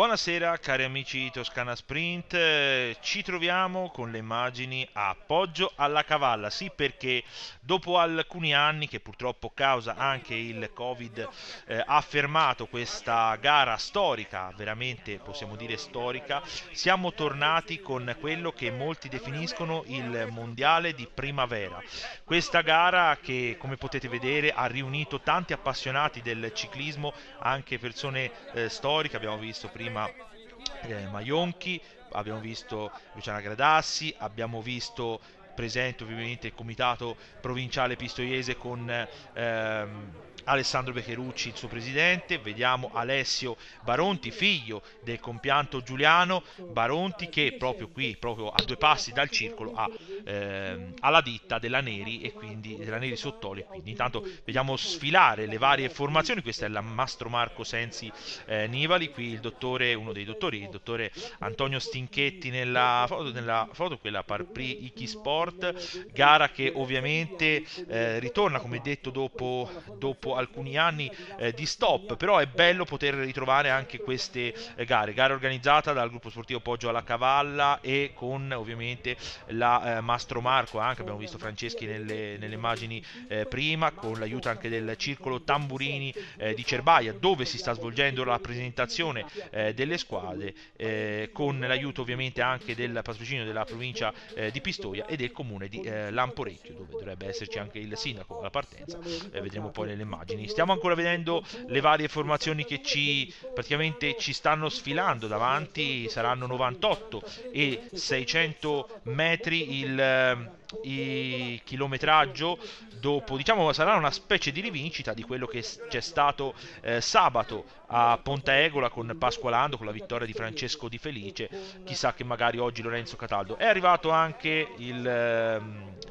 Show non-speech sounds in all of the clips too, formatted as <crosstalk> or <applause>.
Buonasera cari amici Toscana Sprint, ci troviamo con le immagini a Poggio alla Cavalla, sì perché dopo alcuni anni che purtroppo causa anche il Covid eh, ha fermato questa gara storica, veramente possiamo dire storica, siamo tornati con quello che molti definiscono il mondiale di primavera. Questa gara che come potete vedere ha riunito tanti appassionati del ciclismo, anche persone eh, storiche, abbiamo visto prima prima eh, Maionchi, abbiamo visto Luciana Gradassi, abbiamo visto presente ovviamente il comitato provinciale pistoiese con ehm, Alessandro Becherucci, il suo presidente, vediamo Alessio Baronti, figlio del compianto Giuliano Baronti, che proprio qui, proprio a due passi dal circolo, ha, eh, ha la ditta della Neri e quindi della Neri Sottoli. Quindi intanto vediamo sfilare le varie formazioni. Questa è la Mastro Marco Sensi eh, Nivali, qui il dottore, uno dei dottori, il dottore Antonio Stinchetti nella foto, nella foto quella Parpri Iki Sport, gara che ovviamente eh, ritorna come detto dopo, dopo alcuni anni eh, di stop, però è bello poter ritrovare anche queste eh, gare, gare organizzata dal gruppo sportivo Poggio alla Cavalla e con ovviamente la eh, Mastro Marco, anche abbiamo visto Franceschi nelle, nelle immagini eh, prima, con l'aiuto anche del circolo Tamburini eh, di Cerbaia, dove si sta svolgendo la presentazione eh, delle squadre, con l'aiuto ovviamente anche del patrocinio della provincia di Pistoia e del comune di Lamporecchio, dove dovrebbe esserci anche il sindaco alla partenza, vedremo poi nelle immagini immagini. Stiamo ancora vedendo le varie formazioni che ci praticamente ci stanno sfilando davanti, saranno 98 e 600 metri il chilometraggio dopo diciamo sarà una specie di rivincita di quello che c'è stato eh, sabato a Ponta Egola con Pasqualando con la vittoria di Francesco Di Felice. Chissà che magari oggi Lorenzo Cataldo. È arrivato anche il, eh,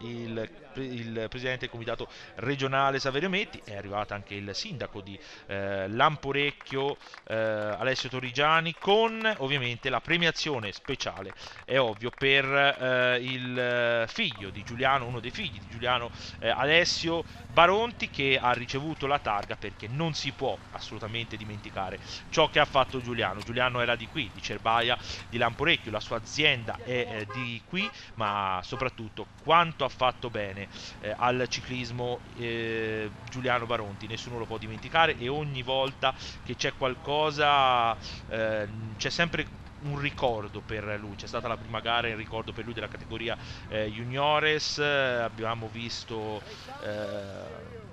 il il presidente del comitato regionale Saverio Metti, è arrivato anche il sindaco di eh, Lamporecchio eh, Alessio Torrigiani con ovviamente la premiazione speciale, è ovvio, per eh, il figlio di Giuliano, uno dei figli di Giuliano eh, Alessio Baronti che ha ricevuto la targa perché non si può assolutamente dimenticare ciò che ha fatto Giuliano. Giuliano era di qui, di Cerbaia, di Lamporecchio, la sua azienda è eh, di qui, ma soprattutto quanto ha fatto bene eh, al ciclismo eh, Giuliano Baronti, nessuno lo può dimenticare e ogni volta che c'è qualcosa eh, c'è sempre un ricordo per lui, c'è stata la prima gara in ricordo per lui della categoria eh, juniores, abbiamo visto eh,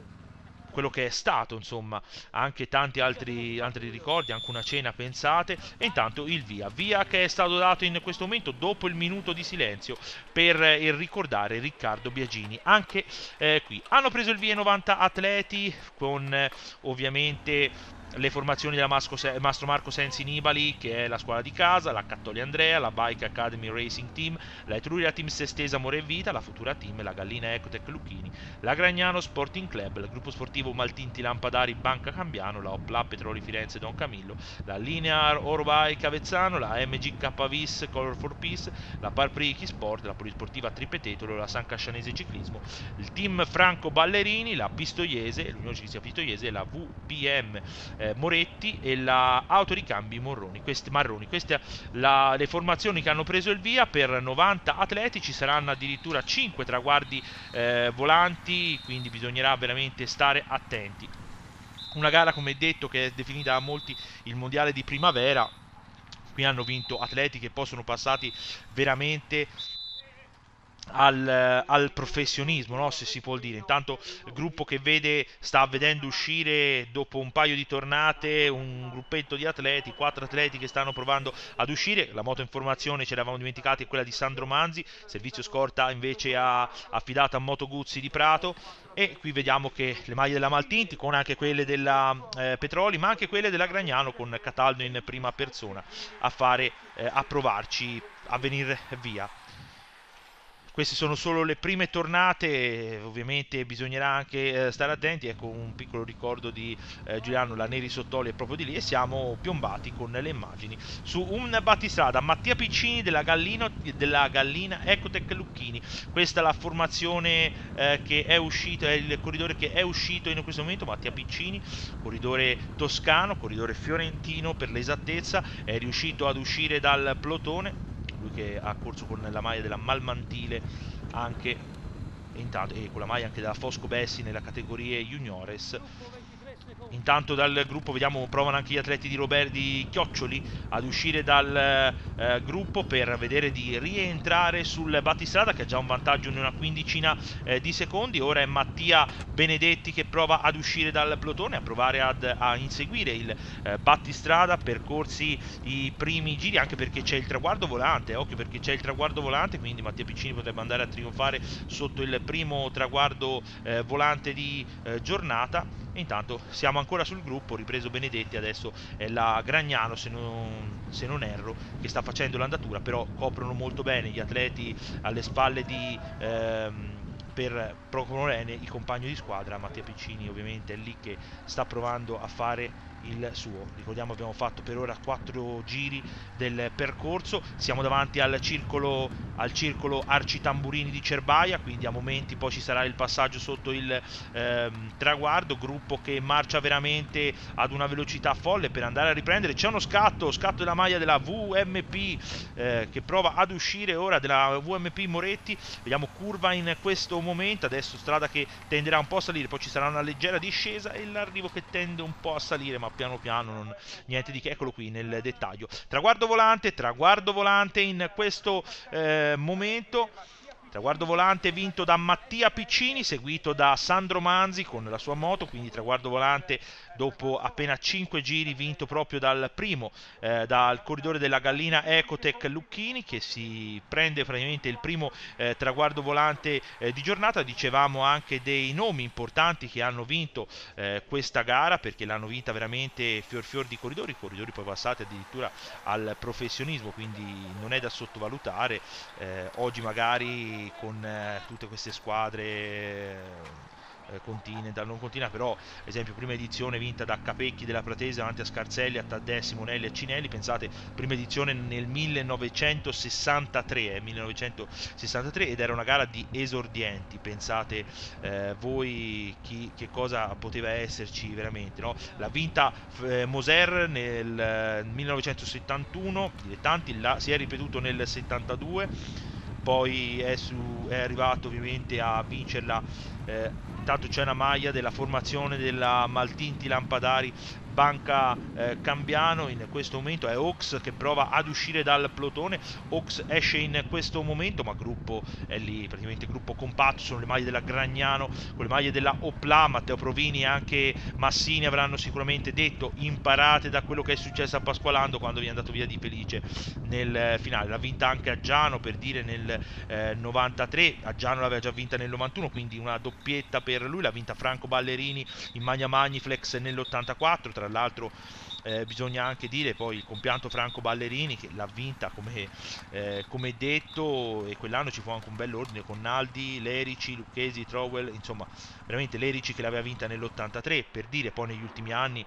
quello che è stato, insomma, anche tanti altri, altri ricordi, anche una cena pensate, e intanto il via, via che è stato dato in questo momento dopo il minuto di silenzio per eh, ricordare Riccardo Biagini, anche eh, qui. Hanno preso il via 90 atleti con eh, ovviamente le formazioni della Mastro Marco Sensi Nibali, che è la squadra di casa, la Cattoli Andrea, la Bike Academy Racing Team, la Etruria Team Sestesa More Vita, la Futura Team, la Gallina Ecotec Lucchini, la Gragnano Sporting Club, il gruppo sportivo Maltinti Lampadari Banca Cambiano, la Opla Petroli Firenze Don Camillo, la Linear Orbike Avezzano, la MGK Vis Color for Peace, la Parprichi Sport, la Polisportiva Tripetetolo, la San Cascianese Ciclismo, il team Franco Ballerini, la Pistoiese, l'Unione Ciclistica Pistoiese, la VPM eh, Moretti e la Autoricambi Morroni. Queste, Marroni. Queste la, le formazioni che hanno preso il via per 90 atleti, ci saranno addirittura 5 traguardi eh, volanti, quindi bisognerà veramente stare attenti. Una gara come detto che è definita da molti il mondiale di primavera, qui hanno vinto atleti che possono passati veramente al, al, professionismo, no? se si può dire. Intanto il gruppo che vede, sta vedendo uscire dopo un paio di tornate un gruppetto di atleti, quattro atleti che stanno provando ad uscire. La moto informazione ce l'avevamo dimenticata è quella di Sandro Manzi, servizio scorta invece ha affidato a Moto Guzzi di Prato. E qui vediamo che le maglie della Maltinti, con anche quelle della eh, Petroli, ma anche quelle della Gragnano, con Cataldo in prima persona a fare, eh, a provarci a venire via queste sono solo le prime tornate, ovviamente bisognerà anche eh, stare attenti, ecco un piccolo ricordo di eh, Giuliano Laneri Sottoli è proprio di lì e siamo piombati con le immagini. Su un battistrada, Mattia Piccini della, Gallino, della Gallina Ecotec Lucchini, questa è la formazione eh, che è uscita, è il corridore che è uscito in questo momento, Mattia Piccini, corridore toscano, corridore fiorentino per l'esattezza, è riuscito ad uscire dal plotone lui che ha corso con la maglia della Malmantile anche intanto, e con la maglia anche della Fosco Bessi nella categoria juniores Intanto dal gruppo vediamo provano anche gli atleti di, Robert, di Chioccioli ad uscire dal eh, gruppo per vedere di rientrare sul battistrada che ha già un vantaggio in una quindicina eh, di secondi. Ora è Mattia Benedetti che prova ad uscire dal plotone, a provare ad, a inseguire il eh, battistrada, percorsi i primi giri anche perché c'è il traguardo volante, occhio perché c'è il traguardo volante, quindi Mattia Piccini potrebbe andare a trionfare sotto il primo traguardo eh, volante di eh, giornata. Intanto siamo ancora sul gruppo, ripreso Benedetti, adesso è la Gragnano se non, se non erro, che sta facendo l'andatura, però coprono molto bene gli atleti alle spalle di... Ehm, per Procomorene, il compagno di squadra, Mattia Piccini ovviamente è lì che sta provando a fare il suo. Ricordiamo abbiamo fatto per ora 4 giri del percorso, siamo davanti al circolo, al circolo Arci Tamburini di Cerbaia, quindi a momenti poi ci sarà il passaggio sotto il ehm, traguardo, gruppo che marcia veramente ad una velocità folle per andare a riprendere. C'è uno scatto, scatto della maglia della VMP eh, che prova ad uscire ora della VMP Moretti, vediamo curva in questo momento, adesso strada che tenderà un po' a salire, poi ci sarà una leggera discesa e l'arrivo che tende un po' a salire, ma piano piano, non, niente di che, eccolo qui nel dettaglio. Traguardo volante, traguardo volante in questo eh, momento. Traguardo volante vinto da Mattia Piccini, seguito da Sandro Manzi con la sua moto, quindi traguardo volante dopo appena 5 giri vinto proprio dal primo, eh, dal corridore della gallina Ecotec Lucchini che si prende praticamente il primo eh, traguardo volante eh, di giornata. Dicevamo anche dei nomi importanti che hanno vinto eh, questa gara perché l'hanno vinta veramente fior fior di corridori, corridori poi passati addirittura al professionismo, quindi non è da sottovalutare. Eh, oggi magari con eh, tutte queste squadre eh, Continental, non Continental, però ad esempio prima edizione vinta da Capecchi della Pratese davanti a Scarzelli, a Taddè, Simonelli e Cinelli, pensate prima edizione nel 1963, eh, 1963 ed era una gara di esordienti, pensate eh, voi chi, che cosa poteva esserci veramente, no? l'ha vinta eh, Moser nel 1971, eh, dilettanti, là, si è ripetuto nel 72, poi è, su, è arrivato ovviamente a vincerla eh, intanto c'è una maglia della formazione della Maltinti Lampadari Banca eh, Cambiano in questo momento è Ox che prova ad uscire dal plotone. Ox esce in questo momento ma gruppo è lì praticamente gruppo compatto sono le maglie della Gragnano con le maglie della Opla. Matteo Provini e anche Massini avranno sicuramente detto imparate da quello che è successo a Pasqualando quando vi è andato via di Felice nel finale. L'ha vinta anche a Giano per dire nel eh, 93 a Giano l'aveva già vinta nel 91 quindi una doppietta per lui. L'ha vinta Franco Ballerini in Magna Magniflex nell'84 tra tra l'altro eh, bisogna anche dire poi il compianto Franco Ballerini che l'ha vinta come, eh, come, detto e quell'anno ci fu anche un bell'ordine con Naldi, Lerici, Lucchesi, Trowell, insomma veramente Lerici che l'aveva vinta nell'83 per dire poi negli ultimi anni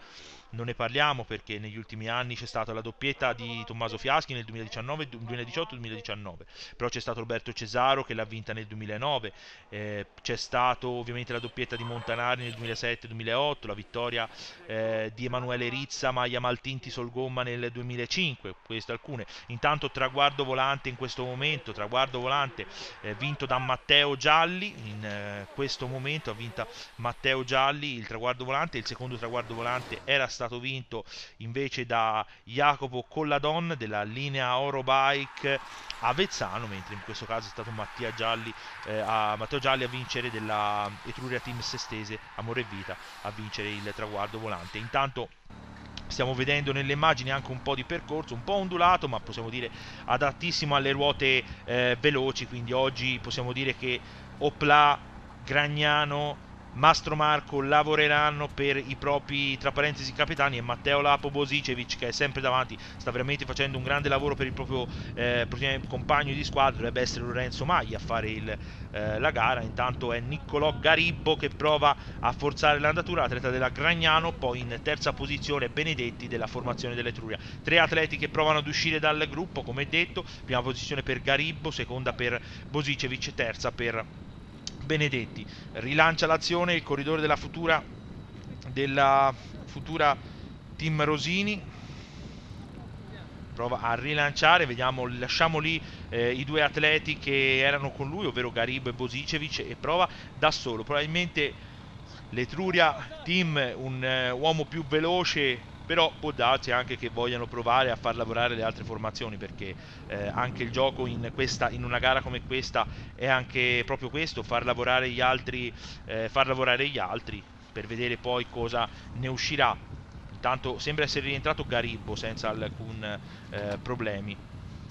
non ne parliamo perché negli ultimi anni c'è stata la doppietta di Tommaso Fiaschi nel 2019, 2018 2019 però c'è stato Roberto Cesaro che l'ha vinta nel 2009 eh, c'è stato ovviamente la doppietta di Montanari nel 2007-2008 la vittoria eh, di Emanuele Rizza Maia Maltinti Solgomma nel 2005 queste alcune. Intanto traguardo volante in questo momento traguardo volante eh, vinto da Matteo Gialli in eh, questo momento ha vinto Matteo Gialli il traguardo volante il secondo traguardo volante era stato stato vinto invece da Jacopo Colladon della linea Orobike Avezzano, mentre in questo caso è stato Mattia Gialli, eh, a, Matteo Gialli a vincere della Etruria Team Sestese Amore e Vita a vincere il traguardo volante. Intanto stiamo vedendo nelle immagini anche un po' di percorso, un po' ondulato, ma possiamo dire adattissimo alle ruote eh, veloci, quindi oggi possiamo dire che Opla, Gragnano, Mastro Marco lavoreranno per i propri, tra parentesi, capitani e Matteo Lapo Bosicevic che è sempre davanti, sta veramente facendo un grande lavoro per il proprio eh, compagno di squadra, dovrebbe essere Lorenzo Maglia a fare il, eh, la gara, intanto è Niccolò Garibbo che prova a forzare l'andatura, atleta della Gragnano, poi in terza posizione Benedetti della formazione dell'Etruria. Tre atleti che provano ad uscire dal gruppo, come detto, prima posizione per Garibbo, seconda per Bosicevic, terza per Benedetti. Rilancia l'azione il corridore della futura, della futura Team Rosini. Prova a rilanciare, vediamo, lasciamo lì eh, i due atleti che erano con lui, ovvero Garib e Bosicevic, e prova da solo. Probabilmente l'Etruria Team, un eh, uomo più veloce però può darsi anche che vogliano provare a far lavorare le altre formazioni perché eh, anche il gioco in, questa, in, una gara come questa è anche proprio questo, far lavorare gli altri, eh, far lavorare gli altri per vedere poi cosa ne uscirà. Intanto sembra essere rientrato Garibbo senza alcun eh, problemi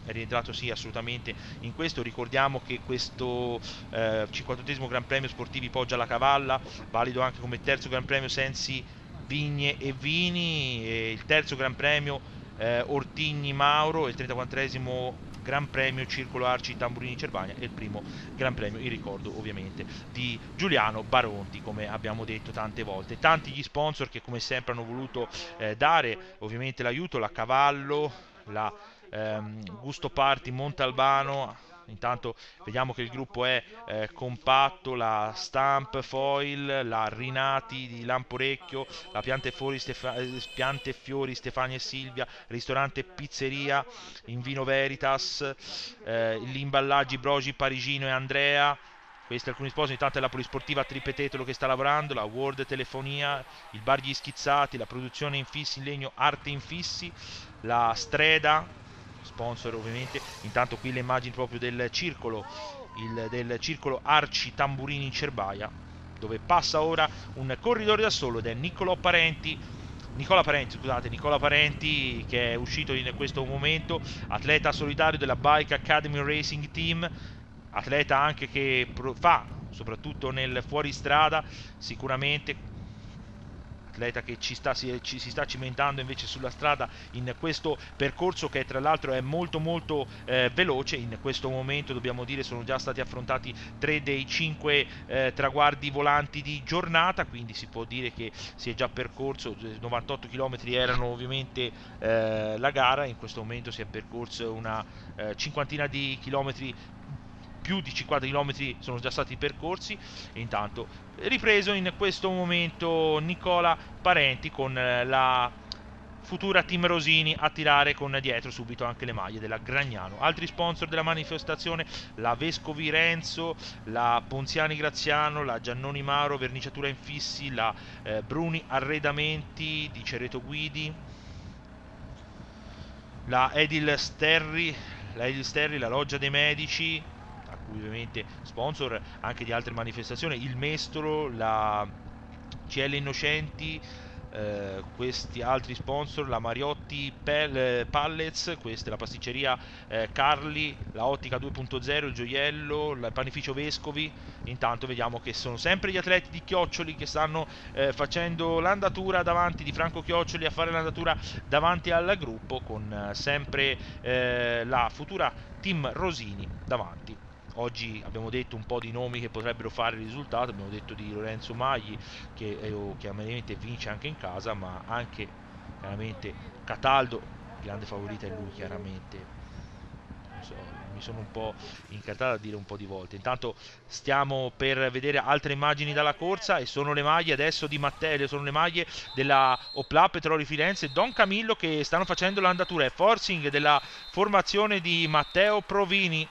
è rientrato sì assolutamente in questo ricordiamo che questo eh, 54 Gran Premio Sportivi Poggia la Cavalla valido anche come terzo Gran Premio Sensi Vigne e Vini, e il terzo Gran Premio eh, Ortigni Mauro, il 34esimo Gran Premio Circolo Arci Tamburini Cervagna e il primo Gran Premio, in ricordo ovviamente, di Giuliano Baronti, come abbiamo detto tante volte. Tanti gli sponsor che come sempre hanno voluto eh, dare ovviamente l'aiuto, la Cavallo, la ehm, Gusto Parti Montalbano, intanto vediamo che il gruppo è eh, compatto, la Stamp Foil, la Rinati di Lamporecchio, la Piante, Fiori, Stefa- eh, Piante Fiori Stefania e Silvia, ristorante Pizzeria in Vino Veritas, eh, gli imballaggi Brogi Parigino e Andrea, questi alcuni sposi, intanto è la polisportiva Tripetetolo che sta lavorando, la World Telefonia, il bar Gli Schizzati, la produzione infissi in legno Arte Infissi, la Streda, sponsor ovviamente. Intanto qui le immagini proprio del circolo il, del circolo Arci Tamburini in Cerbaia dove passa ora un corridore da solo ed è Niccolò Parenti. Nicola Parenti, scusate, Nicola Parenti che è uscito in questo momento, atleta solitario della Bike Academy Racing Team, atleta anche che fa soprattutto nel fuoristrada, sicuramente atleta che ci sta, si, ci, si, sta cimentando invece sulla strada in questo percorso che tra l'altro è molto molto eh, veloce. In questo momento dobbiamo dire sono già stati affrontati tre dei cinque eh, traguardi volanti di giornata quindi si può dire che si è già percorso. 98 km erano ovviamente eh, la gara. In questo momento si è percorso una eh, cinquantina di chilometri più di 50 km sono già stati percorsi e intanto ripreso in questo momento Nicola Parenti con eh, la futura Team Rosini a tirare con dietro subito anche le maglie della Gragnano. Altri sponsor della manifestazione, la Vescovi Renzo, la Ponziani Graziano, la Giannoni Maro, Verniciatura Infissi, la eh, Bruni Arredamenti di Cereto Guidi, la Edil Sterri, la Edil Sterri, la Loggia dei Medici, cui ovviamente sponsor anche di altre manifestazioni, il Mestolo, la CL Innocenti, eh, questi altri sponsor, la Mariotti Pel Pallets, questa è la pasticceria eh, Carli, la Ottica 2.0, il Gioiello, il panificio Vescovi. Intanto vediamo che sono sempre gli atleti di Chioccioli che stanno eh, facendo l'andatura davanti di Franco Chioccioli a fare l'andatura davanti al gruppo con eh, sempre eh, la futura team Rosini davanti. Oggi abbiamo detto un po' di nomi che potrebbero fare il risultato, abbiamo detto di Lorenzo Magli che eh, chiaramente vince anche in casa, ma anche chiaramente Cataldo, grande favorita è lui chiaramente. Mi sono un po' incartato a dire un po' di volte. Intanto stiamo per vedere altre immagini dalla corsa e sono le maglie adesso di Matteo, sono le maglie della Opla Petroli Firenze e Don Camillo che stanno facendo l'andatura. È forcing della formazione di Matteo Provini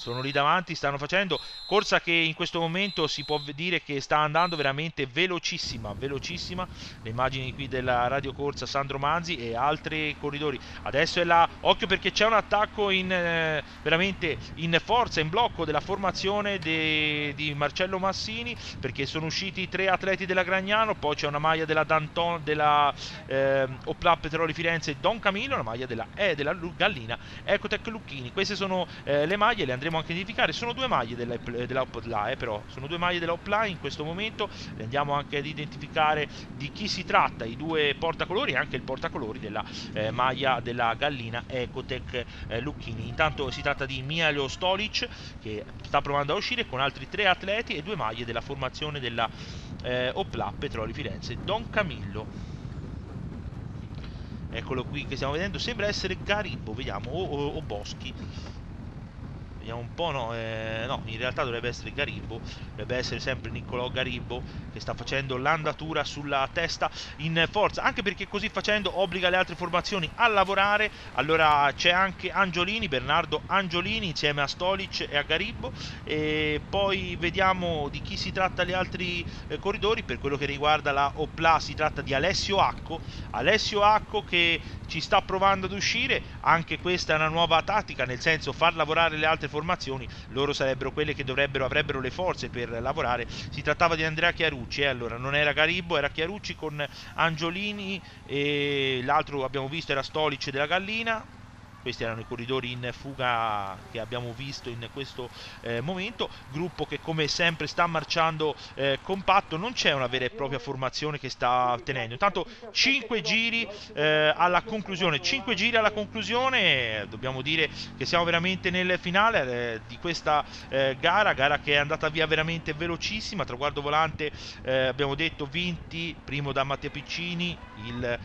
sono lì davanti, stanno facendo corsa che in questo momento si può dire che sta andando veramente velocissima, velocissima. Le immagini qui della radiocorsa Sandro Manzi e altri corridori. Adesso è là, occhio perché c'è un attacco in, eh, veramente in forza, in blocco della formazione de, di Marcello Massini perché sono usciti tre atleti della Gragnano, poi c'è una maglia della Danton, della eh, Opla Petroli Firenze Don Camillo, una maglia della, eh, della Gallina Ecotec Lucchini. Queste sono eh, le maglie, le andremo andremo anche a identificare sono due maglie della Opla eh, però. Sono due maglie Opla in questo momento. Le andiamo anche ad identificare di chi si tratta. I due portacolori e anche il portacolori della eh, maglia della gallina Ecotech eh, Lucchini. Intanto si tratta di Mialo Stolic che sta provando a uscire con altri tre atleti e due maglie della formazione della eh, Opla Petroli Firenze. Don Camillo. Eccolo qui che stiamo vedendo. Sembra essere Garibo vediamo o, o, o Boschi vediamo un po', no, eh, no, in realtà dovrebbe essere Garibbo, dovrebbe essere sempre Niccolò Garibbo che sta facendo l'andatura sulla testa in forza, anche perché così facendo obbliga le altre formazioni a lavorare, allora c'è anche Angiolini, Bernardo Angiolini insieme a Stolic e a Garibbo. E poi vediamo di chi si tratta gli altri eh, corridori, per quello che riguarda la Opla si tratta di Alessio Acco, Alessio Acco che ci sta provando ad uscire, anche questa è una nuova tattica, nel senso far lavorare le altre formazioni, loro sarebbero quelle che dovrebbero, avrebbero le forze per lavorare, si trattava di Andrea Chiarucci, eh, allora non era Garibbo, era Chiarucci con Angiolini e l'altro abbiamo visto era Stolice della Gallina, questi erano i corridori in fuga che abbiamo visto in questo eh, momento. Gruppo che come sempre sta marciando eh, compatto. Non c'è una vera e propria formazione che sta tenendo. Intanto 5 giri eh, alla conclusione. 5 giri alla conclusione. Dobbiamo dire che siamo veramente nel finale eh, di questa eh, gara. Gara che è andata via veramente velocissima. Traguardo volante eh, abbiamo detto vinti. Primo da Matteo Piccini il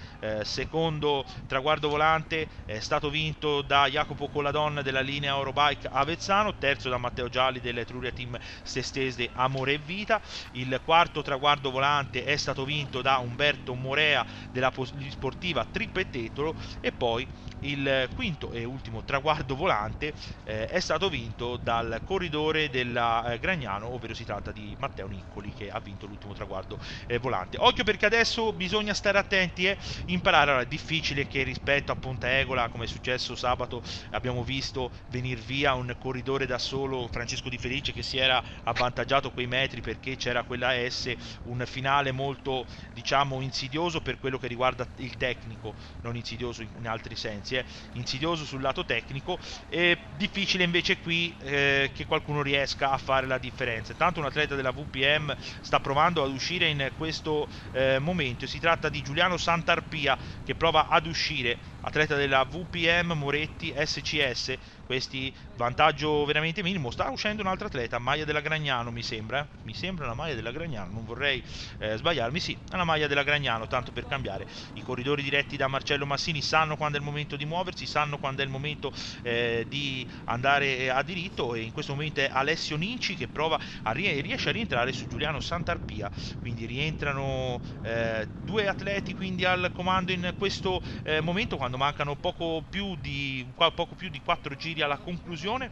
secondo traguardo volante. È stato vinto vinto da Jacopo Coladon della linea Eurobike Avezzano, terzo da Matteo Gialli del Truria Team Sestese Amore e Vita, il quarto traguardo volante è stato vinto da Umberto Morea della Sportiva Trippettetolo e poi il quinto e ultimo traguardo volante eh, è stato vinto dal corridore della eh, Gragnano, ovvero si tratta di Matteo Niccoli che ha vinto l'ultimo traguardo eh, volante. Occhio perché adesso bisogna stare attenti e imparare, allora, è difficile che rispetto a Ponte Egola, come è successo sabato, abbiamo visto venire via un corridore da solo, Francesco Di Felice, che si era avvantaggiato quei metri perché c'era quella S, un finale molto, diciamo, insidioso per quello che riguarda il tecnico, non insidioso in altri sensi è insidioso sul lato tecnico e difficile invece qui eh, che qualcuno riesca a fare la differenza. Tanto un atleta della VPM sta provando ad uscire in questo eh, momento, si tratta di Giuliano Santarpia che prova ad uscire, atleta della VPM Moretti SCS questi vantaggio veramente minimo. Sta uscendo un altro atleta maglia della Gragnano mi sembra. Mi sembra una maglia della Gragnano non vorrei eh, sbagliarmi. Sì è una maglia della Gragnano tanto per cambiare. I corridori diretti da Marcello Massini sanno quando è il momento di muoversi sanno quando è il momento eh, di andare a diritto e in questo momento è Alessio Ninci che prova a rie riesce a rientrare su Giuliano Santarpia. Quindi rientrano eh, due atleti quindi al comando in questo eh, momento quando mancano poco più di poco più di 4 giri alla conclusione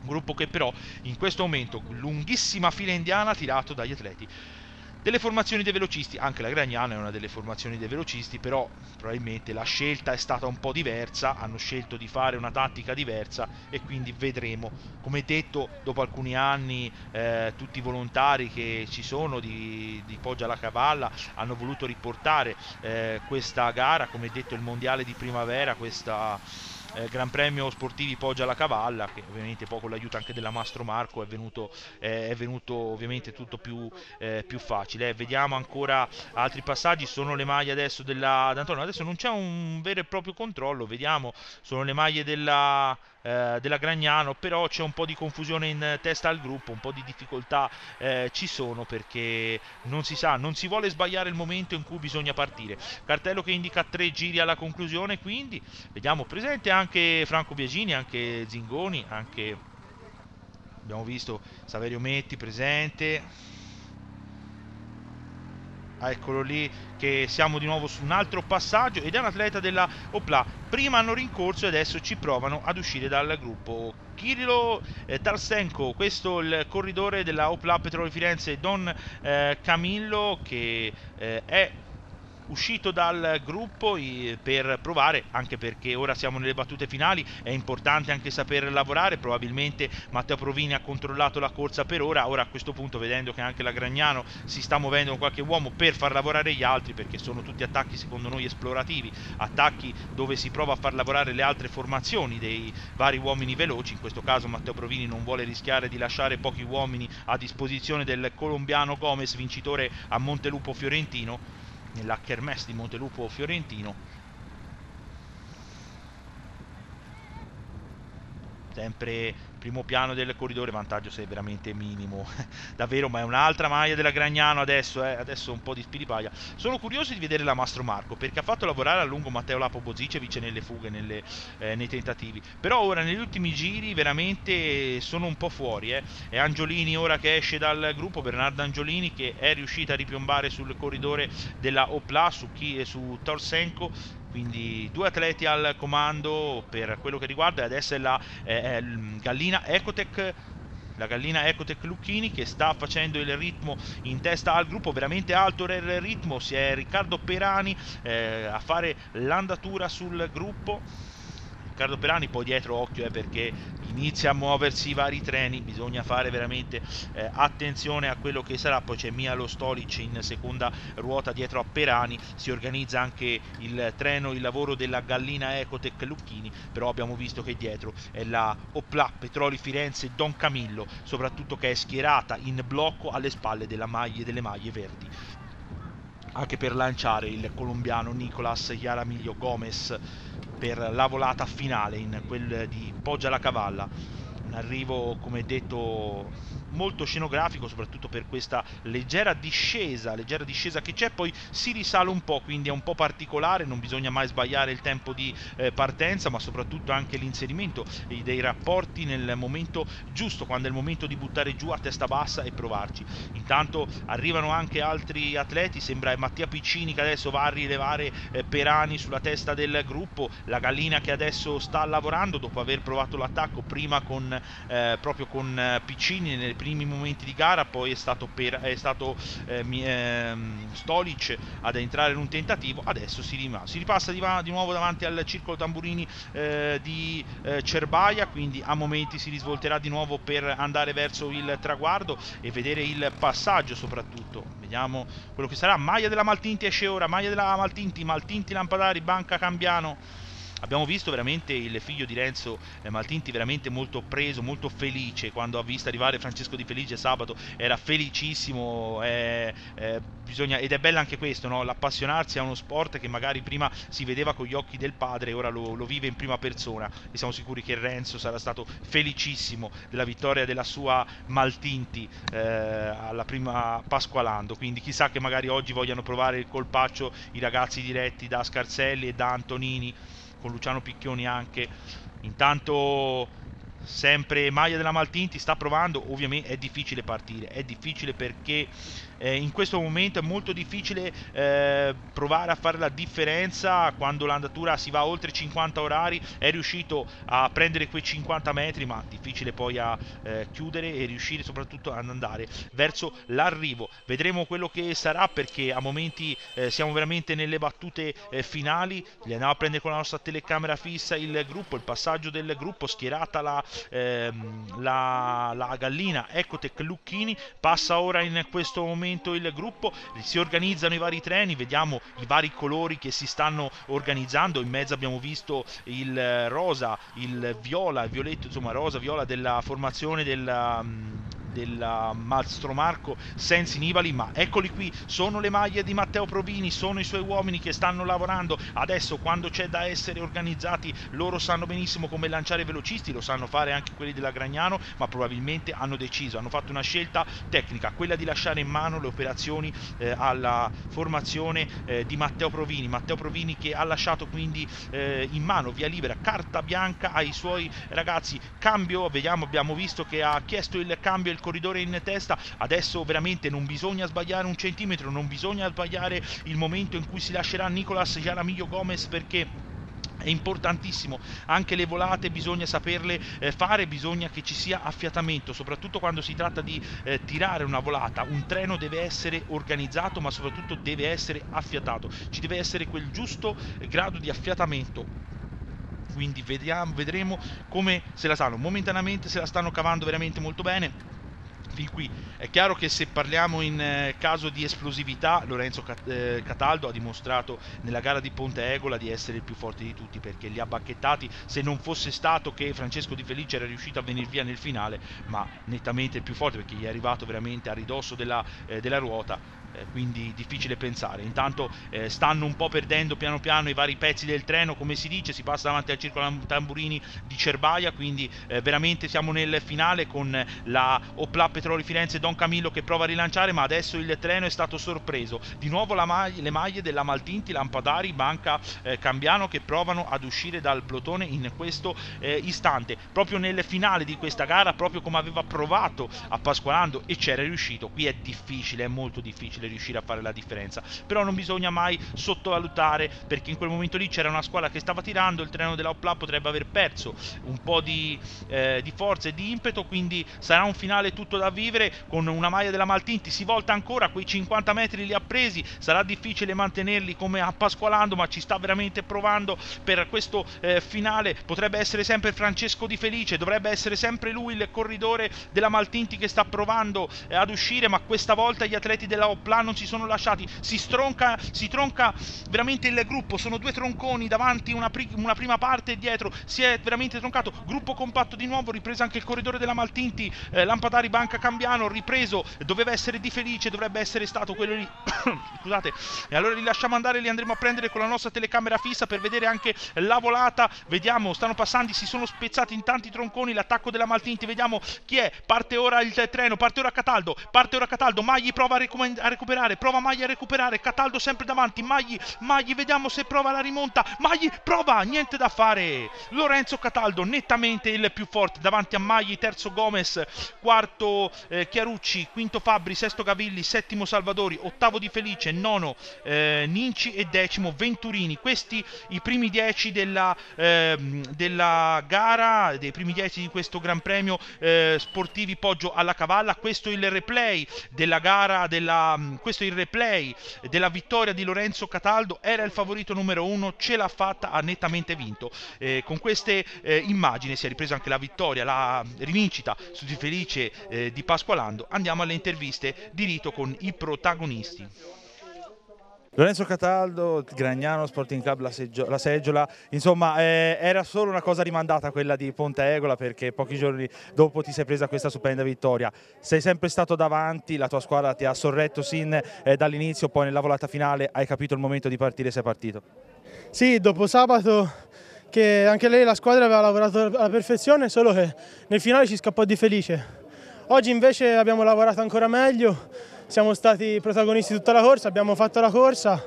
gruppo che però in questo momento lunghissima fila indiana tirato dagli atleti delle formazioni dei velocisti, anche la Gragnano è una delle formazioni dei velocisti, però probabilmente la scelta è stata un po' diversa, hanno scelto di fare una tattica diversa e quindi vedremo. Come detto, dopo alcuni anni eh, tutti i volontari che ci sono di, di Poggia alla Cavalla hanno voluto riportare eh, questa gara, come detto il mondiale di primavera, questa eh, Gran Premio Sportivi Poggia alla Cavalla, che ovviamente poco l'aiuto anche della Mastro Marco è venuto, eh, è venuto ovviamente tutto più, eh, più facile. Eh, vediamo ancora altri passaggi, sono le maglie adesso della d'Antonio, adesso non c'è un vero e proprio controllo, vediamo, sono le maglie della eh, della Gragnano, però c'è un po' di confusione in testa al gruppo, un po' di difficoltà eh, ci sono perché non si sa, non si vuole sbagliare il momento in cui bisogna partire. Cartello che indica tre giri alla conclusione, quindi vediamo presente anche Franco Biagini, anche Zingoni, anche abbiamo visto Saverio Metti presente Eccolo lì che siamo di nuovo su un altro passaggio ed è un atleta della Opla. Prima hanno rincorso e adesso ci provano ad uscire dal gruppo. Kirilo eh, Tarsenko questo è il corridore della Opla Petrolio Firenze Don eh, Camillo che eh, è uscito dal gruppo per provare, anche perché ora siamo nelle battute finali, è importante anche saper lavorare, probabilmente Matteo Provini ha controllato la corsa per ora, ora a questo punto vedendo che anche la Gragnano si sta muovendo con qualche uomo per far lavorare gli altri, perché sono tutti attacchi secondo noi esplorativi, attacchi dove si prova a far lavorare le altre formazioni dei vari uomini veloci, in questo caso Matteo Provini non vuole rischiare di lasciare pochi uomini a disposizione del colombiano Gomez, vincitore a Montelupo Fiorentino, nella Kermesse di Montelupo Fiorentino. Sempre primo piano del corridore, vantaggio se veramente minimo, <laughs> davvero, ma è un'altra maglia della Gragnano adesso, eh, adesso un po' di spiripaglia. Sono curioso di vedere la Mastro Marco, perché ha fatto lavorare a lungo Matteo Lapo Bozicevic nelle fughe, nelle, eh, nei tentativi, però ora negli ultimi giri veramente sono un po' fuori, eh. è Angiolini ora che esce dal gruppo, Bernardo Angiolini che è riuscita a ripiombare sul corridore della Opla su, chi, su Torsenko quindi due atleti al comando per quello che riguarda adesso è la eh, gallina Ecotech la gallina Ecotech Lucchini che sta facendo il ritmo in testa al gruppo veramente alto il ritmo. Si è Riccardo Perani eh, a fare l'andatura sul gruppo Riccardo Perani poi dietro occhio eh, perché inizia a muoversi i vari treni bisogna fare veramente eh, attenzione a quello che sarà. Poi c'è Mialo Stolic in seconda ruota dietro a Perani si organizza anche il treno il lavoro della gallina Ecotec Lucchini però abbiamo visto che dietro è la Opla Petroli Firenze Don Camillo soprattutto che è schierata in blocco alle spalle maglie, delle maglie verdi anche per lanciare il colombiano Nicolas Chiaramiglio Gomez per la volata finale in quel di Poggia la Cavalla. Un arrivo come detto molto scenografico soprattutto per questa leggera discesa, leggera discesa che c'è, poi si risale un po', quindi è un po' particolare, non bisogna mai sbagliare il tempo di eh, partenza, ma soprattutto anche l'inserimento dei rapporti nel momento giusto, quando è il momento di buttare giù a testa bassa e provarci. Intanto arrivano anche altri atleti, sembra Mattia Piccini che adesso va a rilevare eh, Perani sulla testa del gruppo, la gallina che adesso sta lavorando dopo aver provato l'attacco prima con, eh, proprio con eh, Piccini nel primi momenti di gara, poi è stato, per, è stato eh, eh, Stolic ad entrare in un tentativo, adesso si, rimane, si ripassa di, di, nuovo davanti al circolo tamburini eh, di eh, Cerbaia, quindi a momenti si risvolterà di nuovo per andare verso il traguardo e vedere il passaggio soprattutto. Vediamo quello che sarà. Maglia della Maltinti esce ora, maglia della Maltinti, Maltinti Lampadari, Banca Cambiano abbiamo visto veramente il figlio di Renzo eh, Maltinti veramente molto preso, molto felice quando ha visto arrivare Francesco Di Felice sabato, era felicissimo eh, eh, bisogna, ed è bello anche questo, no? l'appassionarsi a uno sport che magari prima si vedeva con gli occhi del padre e ora lo, lo vive in prima persona. E siamo sicuri che Renzo sarà stato felicissimo della vittoria della sua Maltinti eh, alla prima Pasqualando, quindi chissà che magari oggi vogliano provare il colpaccio i ragazzi diretti da Scarselli e da Antonini con Luciano Picchioni anche. Intanto sempre Maglia della Maltinti sta provando, ovviamente è difficile partire, è difficile perché eh, in questo momento è molto difficile eh, provare a fare la differenza quando l'andatura si va oltre 50 orari, è riuscito a prendere quei 50 metri ma difficile poi a eh, chiudere e riuscire soprattutto ad andare verso l'arrivo. Vedremo quello che sarà perché a momenti eh, siamo veramente nelle battute eh, finali, li andiamo a prendere con la nostra telecamera fissa il gruppo, il passaggio del gruppo, schierata la, ehm, la, la gallina Ecotec Lucchini, passa ora in questo momento momento il gruppo, si organizzano i vari treni, vediamo i vari colori che si stanno organizzando, in mezzo abbiamo visto il rosa, il viola, il violetto, insomma rosa, viola della formazione della del Mastro Marco Sensi Nibali, ma eccoli qui, sono le maglie di Matteo Provini, sono i suoi uomini che stanno lavorando, adesso quando c'è da essere organizzati loro sanno benissimo come lanciare velocisti, lo sanno fare anche quelli della Gragnano, ma probabilmente hanno deciso, hanno fatto una scelta tecnica, quella di lasciare in mano le operazioni eh, alla formazione eh, di Matteo Provini, Matteo Provini che ha lasciato quindi eh, in mano via libera, carta bianca ai suoi ragazzi, cambio, vediamo, abbiamo visto che ha chiesto il cambio il corridore in testa, adesso veramente non bisogna sbagliare un centimetro, non bisogna sbagliare il momento in cui si lascerà Nicolas Jaramillo Gomez perché è importantissimo, anche le volate bisogna saperle eh, fare, bisogna che ci sia affiatamento, soprattutto quando si tratta di eh, tirare una volata, un treno deve essere organizzato ma soprattutto deve essere affiatato, ci deve essere quel giusto grado di affiatamento. Quindi vediamo, vedremo come se la sanno. Momentaneamente se la stanno cavando veramente molto bene fin qui. È chiaro che se parliamo in eh, caso di esplosività, Lorenzo eh, Cataldo ha dimostrato nella gara di Ponte Egola di essere il più forte di tutti perché li ha bacchettati se non fosse stato che Francesco Di Felice era riuscito a venire via nel finale, ma nettamente il più forte perché gli è arrivato veramente a ridosso della, eh, della ruota eh, quindi difficile pensare. Intanto eh, stanno un po' perdendo piano piano i vari pezzi del treno, come si dice, si passa davanti al circolo tamburini di Cerbaia, quindi eh, veramente siamo nel finale con la Opla Petroli Firenze Don Camillo che prova a rilanciare, ma adesso il treno è stato sorpreso. Di nuovo maglia, le maglie della Maltinti, Lampadari, Banca eh, Cambiano che provano ad uscire dal plotone in questo eh, istante. Proprio nel finale di questa gara, proprio come aveva provato a Pasqualando e c'era riuscito, qui è difficile, è molto difficile difficile riuscire a fare la differenza. Però non bisogna mai sottovalutare perché in quel momento lì c'era una squadra che stava tirando, il treno della Opla potrebbe aver perso un po' di, eh, di forza e di impeto, quindi sarà un finale tutto da vivere con una maglia della Maltinti, si volta ancora, quei 50 metri li ha presi, sarà difficile mantenerli come a Pasqualando, ma ci sta veramente provando per questo eh, finale, potrebbe essere sempre Francesco Di Felice, dovrebbe essere sempre lui il corridore della Maltinti che sta provando eh, ad uscire, ma questa volta gli atleti della Opla là non si sono lasciati, si stronca, si tronca veramente il gruppo, sono due tronconi davanti, una, pri una prima parte e dietro, si è veramente troncato, gruppo compatto di nuovo, ripreso anche il corridore della Maltinti, eh, Lampadari Banca Cambiano, ripreso, doveva essere di Felice, dovrebbe essere stato quello lì, <coughs> scusate, e allora li lasciamo andare, li andremo a prendere con la nostra telecamera fissa per vedere anche la volata, vediamo, stanno passando, si sono spezzati in tanti tronconi, l'attacco della Maltinti, vediamo chi è, parte ora il treno, parte ora Cataldo, parte ora Cataldo, Magli prova a, a recuperare, prova Magli a recuperare, Cataldo sempre davanti, Magli, Magli, vediamo se prova la rimonta, Magli prova, niente da fare, Lorenzo Cataldo nettamente il più forte davanti a Magli, terzo Gomez, quarto eh, Chiarucci, quinto Fabri, sesto Gavilli, settimo Salvadori, ottavo Di Felice, nono eh, Ninci e decimo Venturini, questi i primi dieci della, eh, della gara, dei primi dieci di questo Gran Premio eh, Sportivi Poggio alla Cavalla, questo il replay della gara della questo è il replay della vittoria di Lorenzo Cataldo, era il favorito numero uno, ce l'ha fatta, ha nettamente vinto. Eh, con queste eh, immagini si è ripresa anche la vittoria, la rivincita su Di Felice eh, di Pasqualando. Andiamo alle interviste di rito con i protagonisti. Lorenzo Cataldo, Gragnano Sporting Club La, Seggio, la Seggiola, insomma eh, era solo una cosa rimandata quella di Ponte Egola perché pochi giorni dopo ti sei presa questa stupenda vittoria. Sei sempre stato davanti, la tua squadra ti ha sorretto sin eh, dall'inizio, poi nella volata finale hai capito il momento di partire sei partito. Sì, dopo sabato che anche lei la squadra aveva lavorato alla perfezione, solo che nel finale ci scappò di felice. Oggi invece abbiamo lavorato ancora meglio, siamo stati protagonisti tutta la corsa, abbiamo fatto la corsa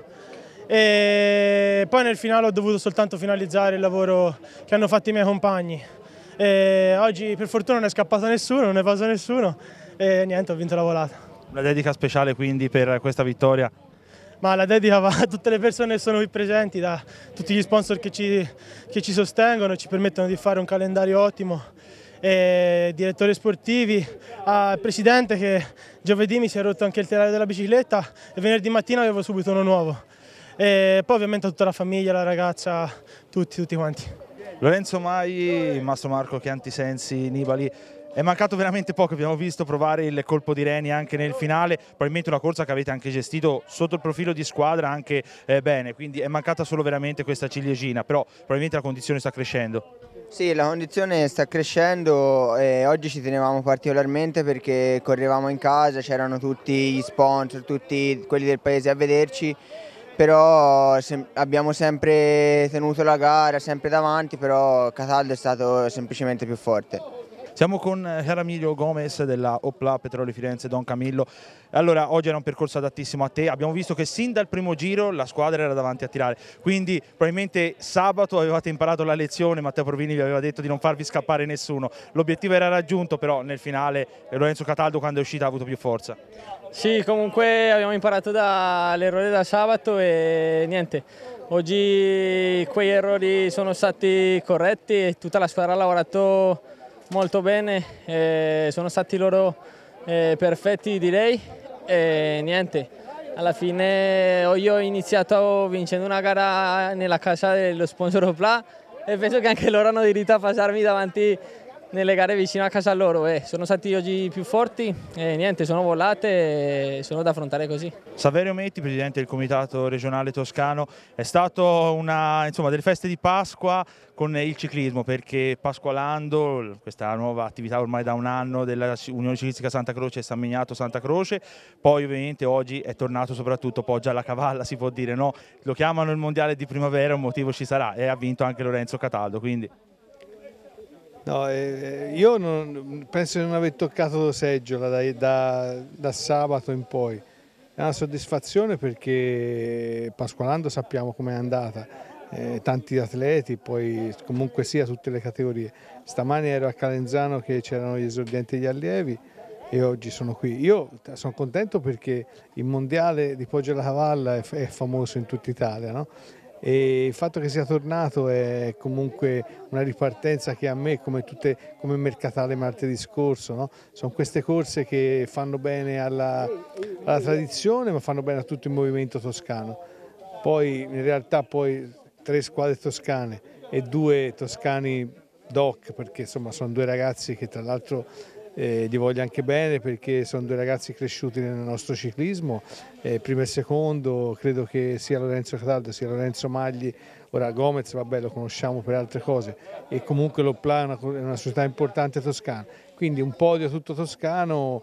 e poi nel finale ho dovuto soltanto finalizzare il lavoro che hanno fatto i miei compagni. E oggi per fortuna non è scappato nessuno, non è evaso nessuno e niente, ho vinto la volata. Una dedica speciale quindi per questa vittoria? Ma la dedica va a tutte le persone che sono qui presenti, da tutti gli sponsor che ci, che ci sostengono ci permettono di fare un calendario ottimo e direttori sportivi, al presidente che giovedì mi si è rotto anche il telaio della bicicletta e venerdì mattina avevo subito uno nuovo. E poi ovviamente tutta la famiglia, la ragazza, tutti, tutti quanti. Lorenzo Mai, Mastro Marco Chiantisensi, Nibali, è mancato veramente poco, abbiamo visto provare il colpo di Reni anche nel finale, probabilmente una corsa che avete anche gestito sotto il profilo di squadra anche eh, bene, quindi è mancata solo veramente questa ciliegina, però probabilmente la condizione sta crescendo. Sì, la condizione sta crescendo e oggi ci tenevamo particolarmente perché correvamo in casa, c'erano tutti gli sponsor, tutti quelli del paese a vederci, però abbiamo sempre tenuto la gara, sempre davanti, però Cataldo è stato semplicemente più forte. Siamo con Jaramilio Gomez della Opla Petroli Firenze Don Camillo. Allora, oggi era un percorso adattissimo a te. Abbiamo visto che sin dal primo giro la squadra era davanti a tirare. Quindi probabilmente sabato avevate imparato la lezione, Matteo Provini vi aveva detto di non farvi scappare nessuno. L'obiettivo era raggiunto, però nel finale Lorenzo Cataldo quando è uscito ha avuto più forza. Sì, comunque abbiamo imparato dall'errore da sabato e niente, Oggi quei errori sono stati corretti e tutta la squadra ha lavorato molto bene, eh, sono stati loro eh, perfetti direi e niente, alla fine io ho iniziato vincendo una gara nella casa dello sponsor Opla e penso che anche loro hanno diritto a passarmi davanti nelle gare vicino a casa loro. Eh. Sono stati oggi più forti e niente, sono volate e sono da affrontare così. Saverio Metti, presidente del comitato regionale toscano, è stato una, insomma, delle feste di Pasqua con il ciclismo perché Pasqualando, questa nuova attività ormai da un anno della Unione Ciclistica Santa Croce e San Mignato Santa Croce, poi ovviamente oggi è tornato soprattutto Poggia alla Cavalla, si può dire no, lo chiamano il mondiale di primavera, un motivo ci sarà e ha vinto anche Lorenzo Cataldo, quindi No, eh, io non, penso di non aver toccato seggiola da, da, da, sabato in poi. È una soddisfazione perché Pasqualando sappiamo com'è andata, eh, tanti atleti, poi comunque sia tutte le categorie. Stamani ero a Calenzano che c'erano gli esordienti e gli allievi e oggi sono qui. Io sono contento perché il mondiale di Poggio alla Cavalla è, è famoso in tutta Italia, no? E il fatto che sia tornato è comunque una ripartenza che a me come, tutte, come Mercatale martedì scorso no? sono queste corse che fanno bene alla, alla, tradizione ma fanno bene a tutto il movimento toscano poi in realtà poi tre squadre toscane e due toscani doc perché insomma sono due ragazzi che tra l'altro eh, gli voglio anche bene perché sono due ragazzi cresciuti nel nostro ciclismo, eh, primo e secondo, credo che sia Lorenzo Cataldo sia Lorenzo Magli, ora Gomez vabbè lo conosciamo per altre cose. E comunque l'Opla è una, una società importante toscana, quindi un podio tutto toscano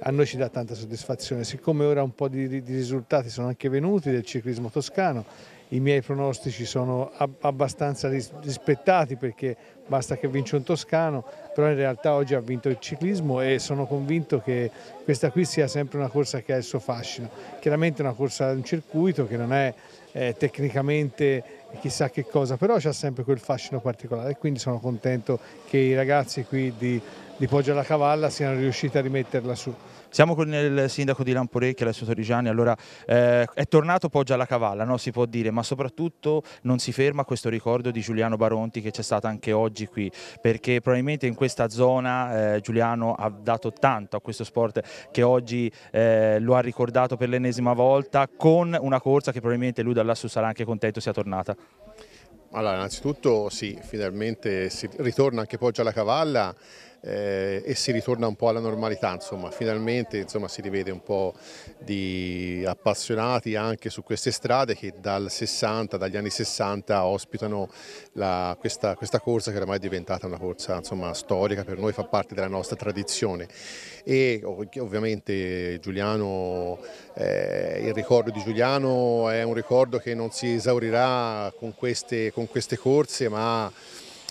a noi ci dà tanta soddisfazione, siccome ora un po' di, di risultati sono anche venuti del ciclismo toscano i miei pronostici sono abbastanza rispettati perché basta che vince un toscano, però in realtà oggi ha vinto il ciclismo e sono convinto che questa qui sia sempre una corsa che ha il suo fascino. Chiaramente è una corsa di un circuito che non è eh, tecnicamente chissà che cosa, però ha sempre quel fascino particolare e quindi sono contento che i ragazzi qui di, di Poggio alla Cavalla siano riusciti a rimetterla su. Siamo con il sindaco di Lamporecchia, Alessio Torrigiani, allora eh, è tornato Poggia alla Cavalla, no? si può dire, ma soprattutto non si ferma questo ricordo di Giuliano Baronti che c'è stato anche oggi qui, perché probabilmente in questa zona eh, Giuliano ha dato tanto a questo sport che oggi eh, lo ha ricordato per l'ennesima volta con una corsa che probabilmente lui da lassù sarà anche contento sia tornata. Allora, innanzitutto sì, finalmente si ritorna anche Poggia alla Cavalla eh, e si ritorna un po' alla normalità, insomma, finalmente insomma, si rivede un po' di appassionati anche su queste strade che dal 60, dagli anni 60 ospitano la, questa, questa, corsa che ormai è diventata una corsa insomma, storica, per noi fa parte della nostra tradizione. E ovviamente Giuliano, eh, il ricordo di Giuliano è un ricordo che non si esaurirà con queste, con queste corse ma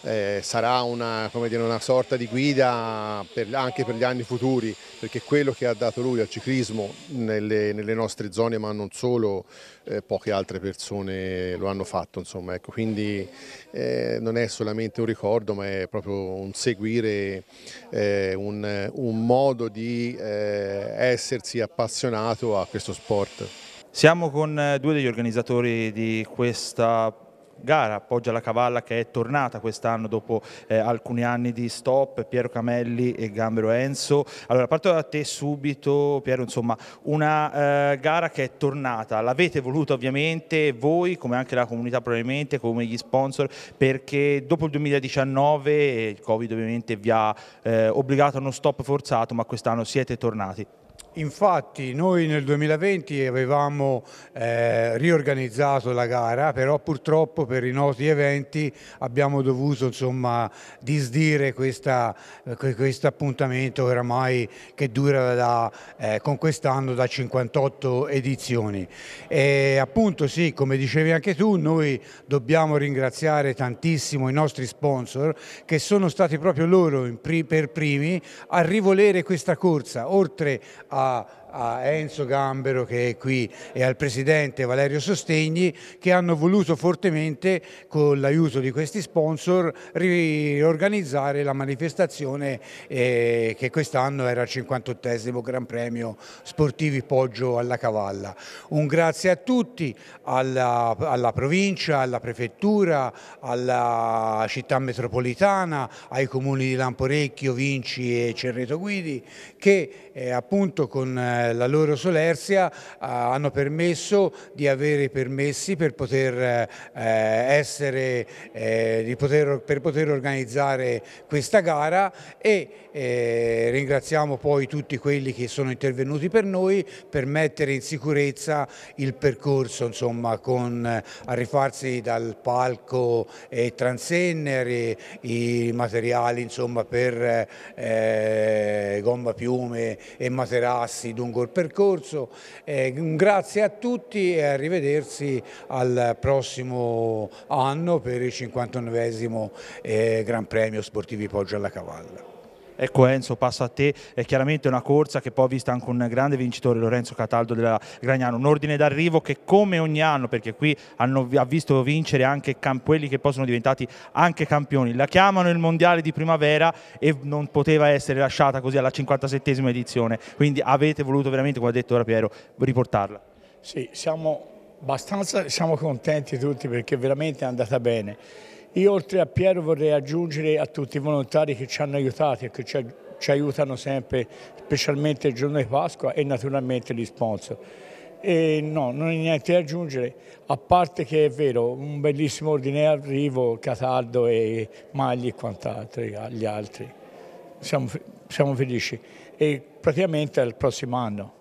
eh, sarà una, dire, una, sorta di guida per, anche per gli anni futuri, perché quello che ha dato lui al ciclismo nelle, nelle nostre zone, ma non solo, eh, poche altre persone lo hanno fatto, insomma, ecco, quindi eh, non è solamente un ricordo, ma è proprio un seguire eh, un, un, modo di eh, essersi appassionato a questo sport. Siamo con eh, due degli organizzatori di questa gara appoggia la Cavalla che è tornata quest'anno dopo eh, alcuni anni di stop, Piero Camelli e Gambero Enzo. Allora parto da te subito Piero, insomma una eh, gara che è tornata, l'avete voluta ovviamente voi come anche la comunità probabilmente, come gli sponsor perché dopo il 2019 il Covid ovviamente vi ha eh, obbligato a uno stop forzato ma quest'anno siete tornati. Infatti noi nel 2020 avevamo eh, riorganizzato la gara, però purtroppo per i noti eventi abbiamo dovuto insomma, disdire questo appuntamento oramai che dura da, eh, con quest'anno da 58 edizioni. E appunto sì, come dicevi anche tu, noi dobbiamo ringraziare tantissimo i nostri sponsor che sono stati proprio loro pri per primi a rivolere questa corsa, oltre a 아 a Enzo Gambero che è qui e al presidente Valerio Sostegni che hanno voluto fortemente con l'aiuto di questi sponsor riorganizzare la manifestazione eh, che quest'anno era il 58 Gran Premio Sportivi Poggio alla Cavalla. Un grazie a tutti, alla, alla provincia, alla prefettura, alla città metropolitana, ai comuni di Lamporecchio, Vinci e Cerreto Guidi che eh, appunto con eh, la loro solerzia eh, hanno permesso di avere i permessi per poter, eh, essere, eh, poter, per poter organizzare questa gara e eh, ringraziamo poi tutti quelli che sono intervenuti per noi per mettere in sicurezza il percorso insomma, con, a rifarsi dal palco e Transenner, i materiali insomma, per eh, gomma piume e materassi lungo il percorso. Eh, grazie a tutti e arrivederci al prossimo anno per il 59 eh, Gran Premio Sportivi Poggio alla Cavalla. Ecco Enzo, passo a te, è chiaramente una corsa che poi ha visto anche un grande vincitore, Lorenzo Cataldo della Gragnano, un ordine d'arrivo che come ogni anno, perché qui hanno, ha visto vincere anche quelli che poi sono diventati anche campioni, la chiamano il mondiale di primavera e non poteva essere lasciata così alla 57esima edizione, quindi avete voluto veramente, come ha detto ora Piero, riportarla. Sì, siamo abbastanza siamo contenti tutti perché veramente è andata bene. Io oltre a Piero vorrei aggiungere a tutti i volontari che ci hanno aiutati e che ci, ci aiutano sempre, specialmente il giorno di Pasqua e naturalmente gli sponsor. E no, non è niente da aggiungere, a parte che è vero, un bellissimo ordine arrivo, Cataldo e Magli e quant'altro, gli altri. Siamo, siamo felici e praticamente al prossimo anno.